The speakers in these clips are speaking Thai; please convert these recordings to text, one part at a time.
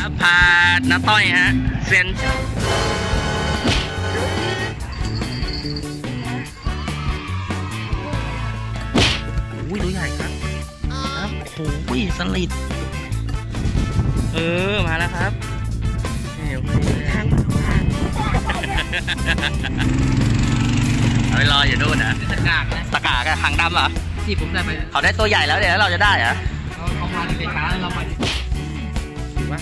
ครับพาน้าต้อยฮะเซนโอ้ยตัวใหญ่ครับครับโอ้ยสลิดเออ มาแล้วครับนี่โอเคเอาไปรออยู่นู่นนะตะกากนะตะกากับหางดำเหรอที่ผมได้ไปเขาได้ตัวใหญ่แล้วเดี๋ยวเราจะได้เหรอ เขาเขามาในช้าแล้วเราไปถือว่า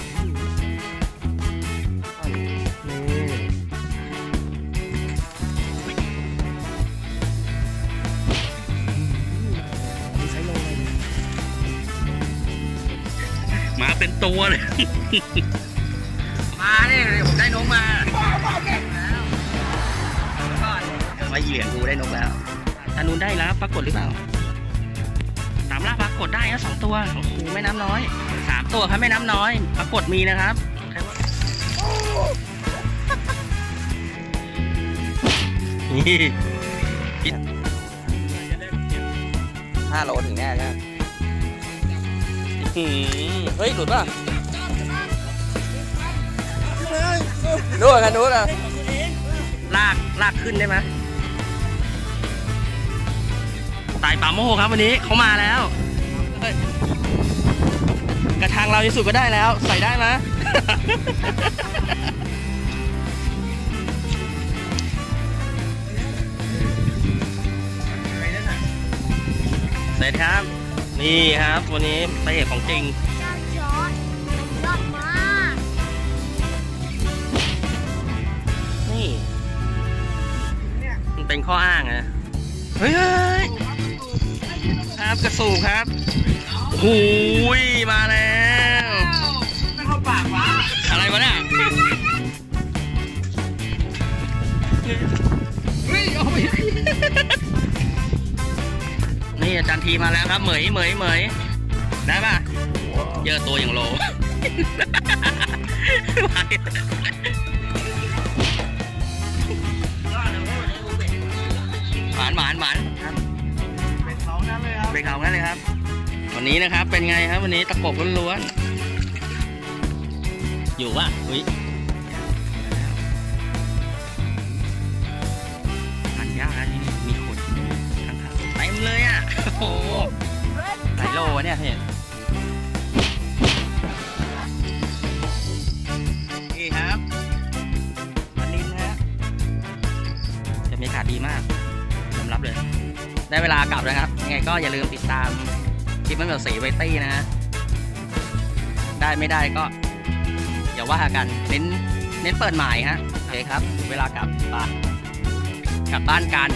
มาเป็นตัวเลย มาเนี่ยผมได้นกมาว่าเหยื่อกูได้นกแล้วอันนู้นได้แล้วปรากฏหรือเปล่า กฏได้นะสองตัวโอ้โหไม่น้ำน้อยสามตัวครับไม่น้ำน้อยปรากฏมีนะครับนี่ห้าโลถึงแน่ใช่ไหมอื้อหือเฮ้ย หลุดป่ะนู้นกันนู้นอะลาก ลากขึ้นได้ไหมตายป่าโมครับวันนี้เขามาแล้ว เฮ้ยกระทางเราที่สุดก็ได้แล้ว ใส่ได้ไหมเสร็จครับ นี่ครับ วันนี้พระเอกของจริงจานช้อนยอดมากนี่ มันเป็นข้ออ้างนะ เฮ้ยเฮ้ยครับกระสูบครับ หูยมาแล้วไม่เข้าปากวะอะไรวะเนี่ยเฮ้ยเอาไปนี่อาจารย์ทีมาแล้วครับเหมยเหมยเหมยได้ป่ะเยอะตัวอย่างโลหวานหวานหวานครับเป็นเขานั้นเลยครับไปเขางั้นเลยครับ วันนี้นะครับเป็นไงครับวันนี้ตะกบล้วนๆอยู่ว่ะอุ้ยหันยากนะที่นี่มีขนข้างๆเต็มเลยอะโอ้โหหลายโลวะเนี่ยเห็นนี่ครับวันนี้นะฮะจะมีอากาศดีมากยอมรับเลย ได้เวลากลับแล้วครับยังไงก็อย่าลืมติดตาม คลิปมันแบบสีไวตี้นะฮะ ได้ไม่ได้ก็ อย่าว่ากันเน้นเน้นเปิดหมายฮะ โอเคครับ เวลากลับไปกลับบ้านกัน